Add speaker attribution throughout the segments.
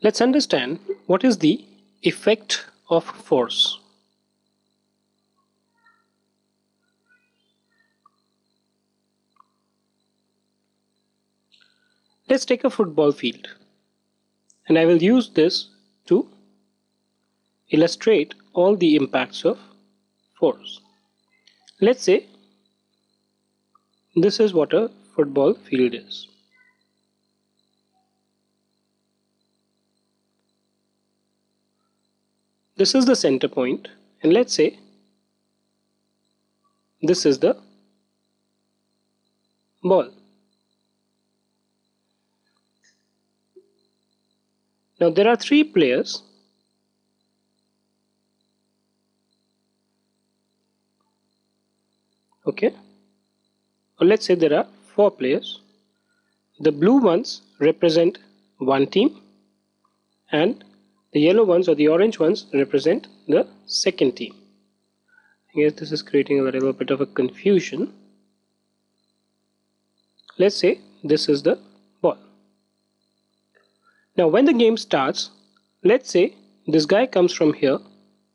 Speaker 1: Let's understand what is the effect of force. Let's take a football field and I will use this to illustrate all the impacts of force. Let's say this is what a football field is. This is the center point and let's say this is the ball. Now there are three players. Okay. Or let's say there are four players. The blue ones represent one team and the yellow ones or the orange ones represent the second team. I guess this is creating a little bit of a confusion. Let's say this is the ball. Now when the game starts let's say this guy comes from here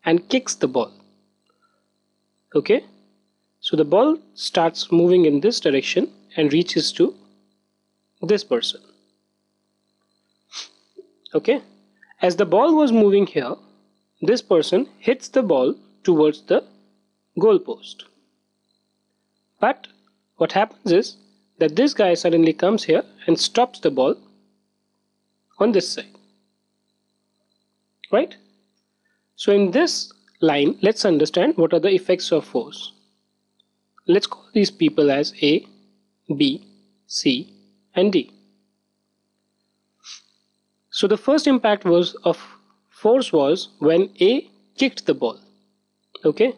Speaker 1: and kicks the ball. Okay? So the ball starts moving in this direction and reaches to this person. Okay as the ball was moving here, this person hits the ball towards the goalpost. But what happens is that this guy suddenly comes here and stops the ball on this side. Right? So in this line, let's understand what are the effects of force. Let's call these people as A, B, C and D. So the first impact was of force was when A kicked the ball. Okay.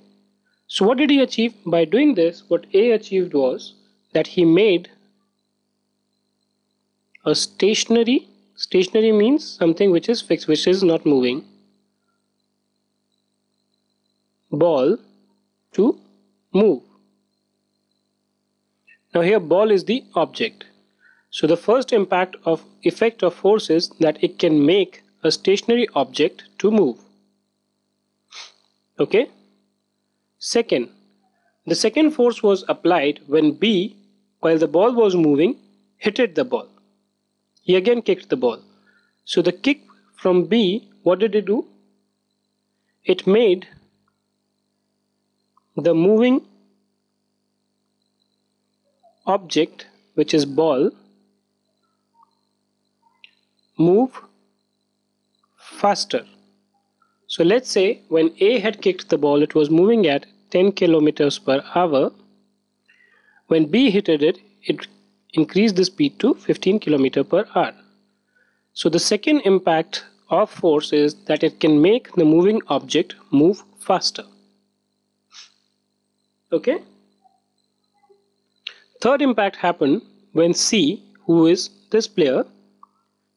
Speaker 1: So what did he achieve? By doing this, what A achieved was that he made a stationary, stationary means something which is fixed, which is not moving, ball to move. Now here ball is the object so the first impact of effect of force is that it can make a stationary object to move. Okay. Second, the second force was applied when B, while the ball was moving, hit the ball. He again kicked the ball. So the kick from B, what did it do? It made the moving object, which is ball, move faster. So let's say when A had kicked the ball, it was moving at 10 kilometers per hour. When B hit it, it increased the speed to 15 kilometer per hour. So the second impact of force is that it can make the moving object move faster. Okay. Third impact happened when C, who is this player,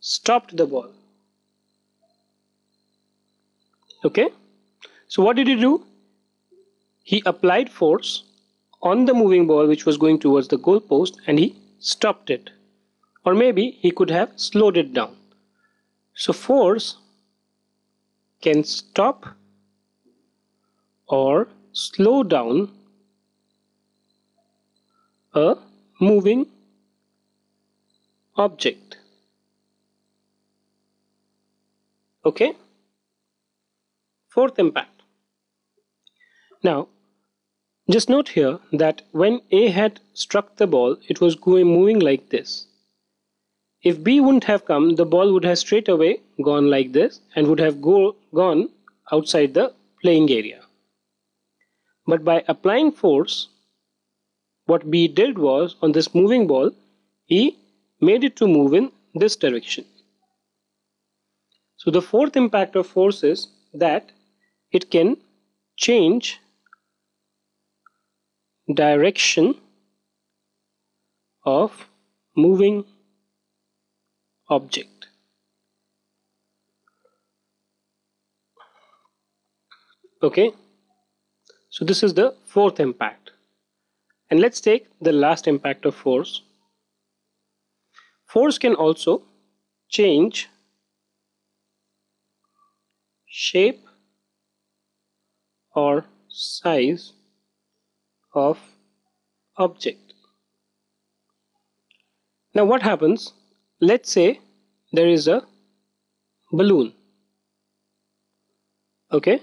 Speaker 1: stopped the ball. Okay, so what did he do? He applied force on the moving ball which was going towards the goal post and he stopped it. Or maybe he could have slowed it down. So force can stop or slow down a moving object. Okay? Fourth impact. Now just note here that when A had struck the ball it was going moving like this. If B wouldn't have come the ball would have straight away gone like this and would have go, gone outside the playing area. But by applying force what B did was on this moving ball he made it to move in this direction so the fourth impact of force is that it can change direction of moving object. Okay, so this is the fourth impact. And let's take the last impact of force. Force can also change shape or size of object. Now what happens? Let's say there is a balloon. Okay.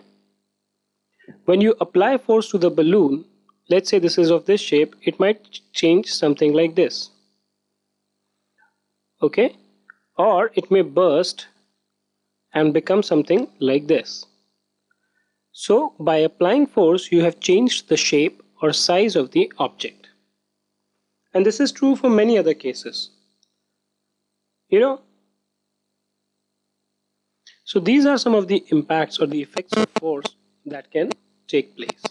Speaker 1: When you apply force to the balloon, let's say this is of this shape, it might change something like this. Okay. Or it may burst and become something like this. So by applying force you have changed the shape or size of the object. And this is true for many other cases. You know, so these are some of the impacts or the effects of force that can take place.